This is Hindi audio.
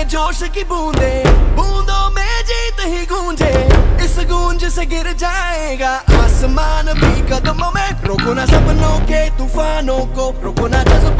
में जोश की बूंदे, बूंदों में जीत ही गूंजे। इस गूंज से गिर जाएगा आसमान भी। कदमों में रोको ना सपनों के तूफानों को, रोको ना जज्बों